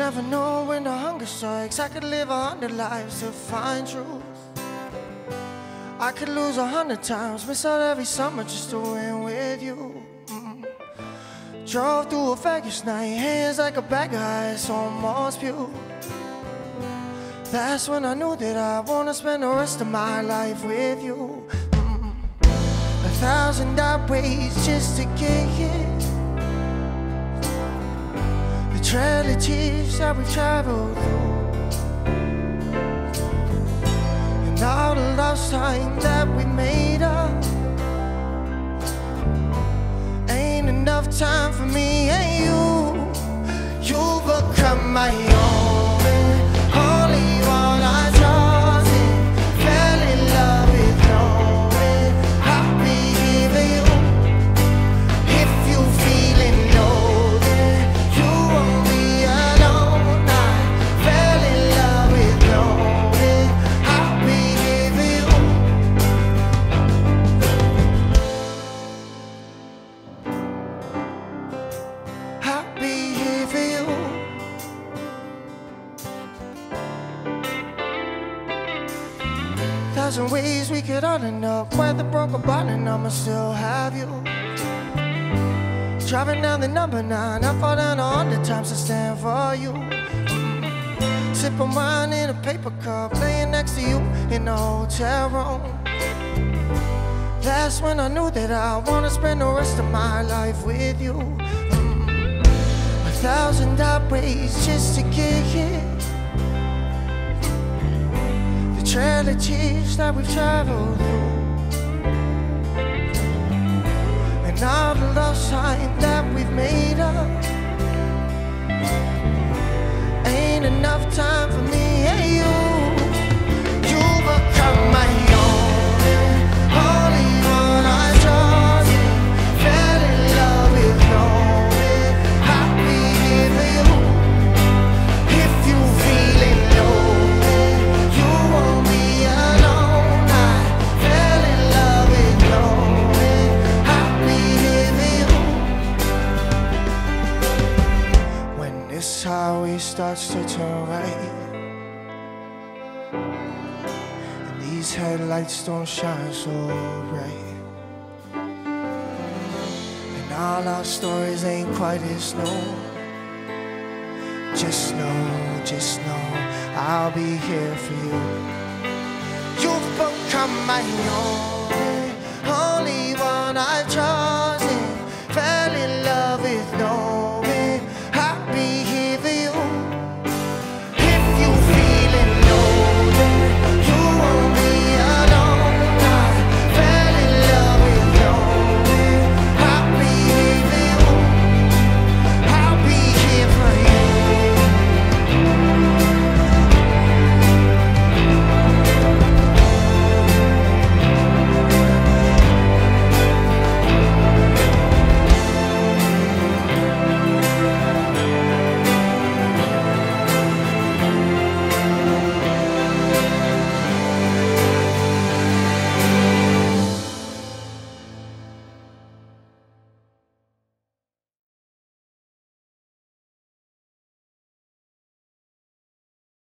Never know when the hunger strikes. I could live a hundred lives to find truth. I could lose a hundred times, miss out every summer just to win with you. Mm. Drove through a Vegas night, hands like a bag of ice, almost pure. That's when I knew that I wanna spend the rest of my life with you. Mm. A thousand odd ways just to get here. Trail that we traveled through. And all the lost time that we made up. Ain't enough time for me and you. You become my Thousand ways we could end up. Weather broke a bond and I'ma still have you. Driving down the number nine, I fall down a the times to stand for you. Sipping wine in a paper cup, laying next to you in the hotel room. That's when I knew that I wanna spend the rest of my life with you. Mm. A thousand odd ways just to get here. Tears that we've traveled through. And all the love time that we've made up. This highway starts to turn right, and these headlights don't shine so bright. And all our stories ain't quite as new. Just know, just know, I'll be here for you. You've become my only, only one I trust.